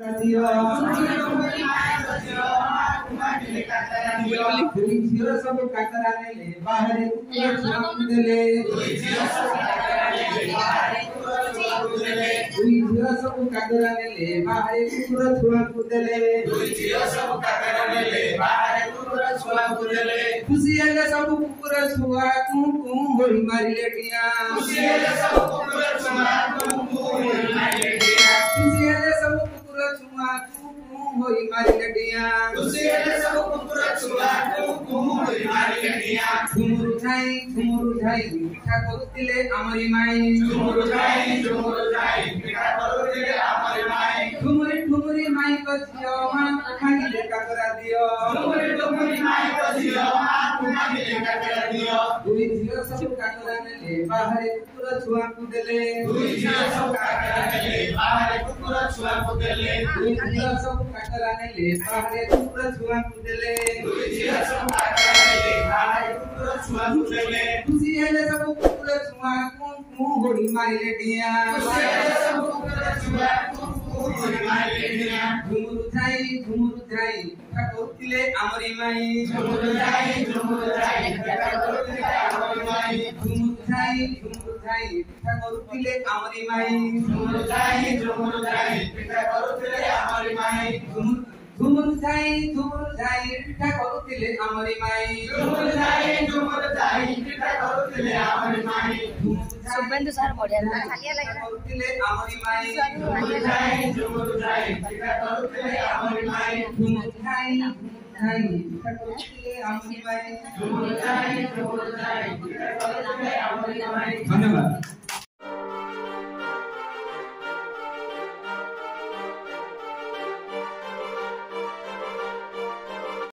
দুই ঝিও সব কাকরা নেলে বাহারে কুকুর ছুয়া কুদলে দুই ঝিও সব কাকরা নেলে বাহারে কুকুর ছুয়া কুদলে খুশি হেলে সব কুকুর ছুয়া কুম কুম হই মারিলে টিয়া খুশি হেলে সব কুকুর ছুয়া কুম ਤੂੰ ਹੋਈ ਮਾਰੀ ਗੱਡੀਆਂ ਤੁਸੀਂ ਇਹ ਸਭ ਕੁੰਤਰਾ ਚੁਲਾ ਤੂੰ ਹੋਈ ਮਾਰੀ ਗੱਡੀਆਂ ঝুমুর উঠাই ঝুমুর উঠাই পিঠা করতিলে আমারি মাই ঝুমুর উঠাই ঝুমুর উঠাই পিঠা করতিলে আমারি মাই ঝুমুরি ঝুমুরি মাই কছিও মা तुम्ही लेखा दियो तुम्ही तुम्ही माय को दियो मां तुम्ही लेखा करा दियो दुई झियो सब का कराने ले बाहर कुकुर छुआ को देले दुई झियो सब का कराने ले बाहर कुकुर छुआ को देले दुई झियो सब का कराने ले बाहर कुकुर छुआ को देले दुई झियो सब का कराने ले बाहर कुकुर छुआ को देले खुशी है सब कुकुर छुआ को मुंह गोली मारी ले दिया खुशी है सब कुकुर छुआ ঘুমুরু ধাই ঘুমুরু ধাই দেখা করুলে আমরি মাই ঘুমুরু ধাই ঘুমুরু ধাই দেখা করুলে আমরি মাই ঘুমুরু ধাই ঘুমুরু ধাই দেখা করুলে আমরি মাই ঘুমুরু ধাই ঘুমুরু ধাই দেখা করুলে আমরি মাই ঘুমুরু ঝুমুর যাই ঝুমুর যাই পিঠা করুଥିଲେ আমার মাই ঝুমুর যাই ঝুমুর যাই পিঠা করুଥିଲେ আমার মাই শুভেন্দু স্যার বড়িয়া খালিয়া লাগে করুଥିଲେ আমার মাই ঝুমুর যাই ঝুমুর যাই রিটা করুଥିଲେ আমারি মাই ঝুমুর যাই মাই ঝুমুর যাই ধন্যবাদ